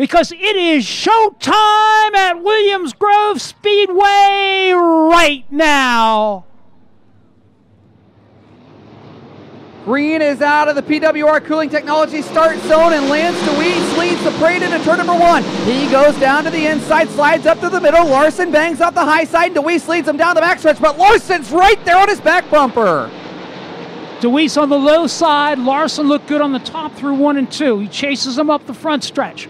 because it is showtime at Williams Grove Speedway right now. Green is out of the PWR Cooling Technology start zone and Lance Dewease leads the parade into turn number one. He goes down to the inside, slides up to the middle. Larson bangs out the high side. Dewease leads him down the backstretch, but Larson's right there on his back bumper. Dewease on the low side. Larson looked good on the top through one and two. He chases him up the front stretch.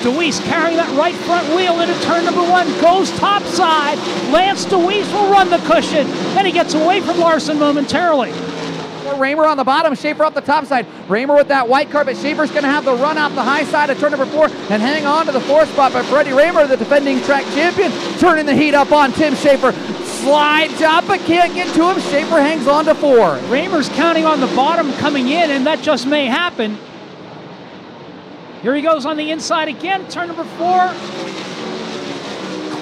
Dewease carrying that right front wheel into turn number one, goes top side. Lance Dewease will run the cushion, and he gets away from Larson momentarily. Rahmer on the bottom, Shaffer up the top side. Rahmer with that white carpet. Shaffer's going to have the run out the high side of turn number four and hang on to the fourth spot. But Freddie Rahmer, the defending track champion, turning the heat up on Tim Shaffer. Slides up but can't get to him. Shaffer hangs on to four. Rahmer's counting on the bottom coming in, and that just may happen. Here he goes on the inside again, turn number four.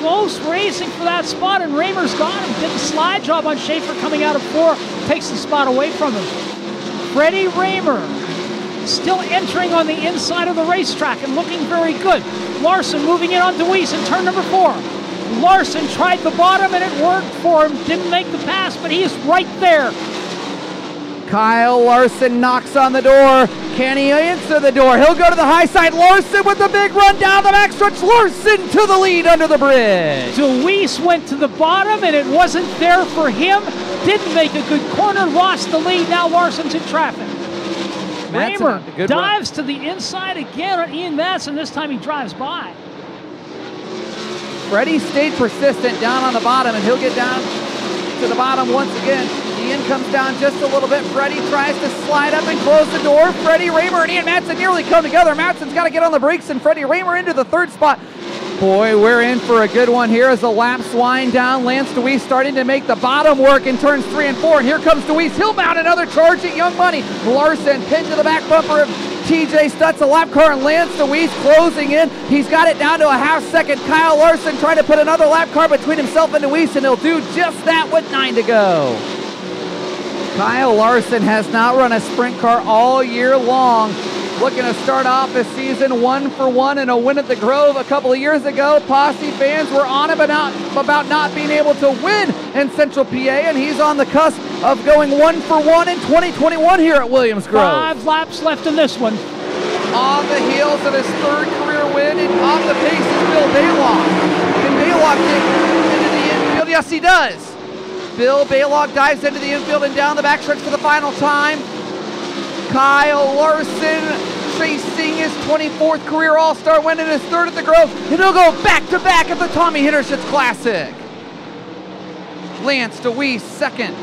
Close racing for that spot, and Rahmer's got him. Did the slide job on Shaffer coming out of four, takes the spot away from him. Freddie Rahmer still entering on the inside of the racetrack and looking very good. Larson moving in on Dewease in turn number four. Larson tried the bottom and it worked for him. Didn't make the pass, but he is right there. Kyle Larson knocks on the door. Can he answer the door? He'll go to the high side. Larson with the big run down the backstretch. Larson to the lead under the bridge. Dewease went to the bottom and it wasn't there for him. Didn't make a good corner, lost the lead. Now Larson's in traffic. Rahmer dives run. to the inside again on Ian Madsen. This time he drives by. Freddie stayed persistent down on the bottom and he'll get down to the bottom once again. Ian comes down just a little bit. Freddie tries to slide up and close the door. Freddie Rahmer and Ian Madsen nearly come together. Madsen's got to get on the brakes, and Freddie Rahmer into the third spot. Boy, we're in for a good one here as the laps wind down. Lance Dewease starting to make the bottom work in turns three and four. And here comes Dewease. He'll mount another charge at Young Money. Larson pinned to the back bumper of TJ Stutts, a lap car, and Lance Dewease closing in. He's got it down to a half second. Kyle Larson trying to put another lap car between himself and Dewease, and he'll do just that with nine to go. Kyle Larson has not run a sprint car all year long. Looking to start off the season one for one in a win at the Grove a couple of years ago. Posse fans were on him about, about not being able to win in Central PA, and he's on the cusp of going one for one in 2021 here at Williams Grove. Five laps left in this one. On the heels of his third career win, and off the pace is Bill Balog. Can Balog get into the infield? Yes, he does. Bill Balog dives into the infield and down the backstretch for the final time. Kyle Larson chasing his 24th career All-Star win and his third at the Grove, and he'll go back-to-back at the Tommy Hinnershitz Classic. Lance Dewease second,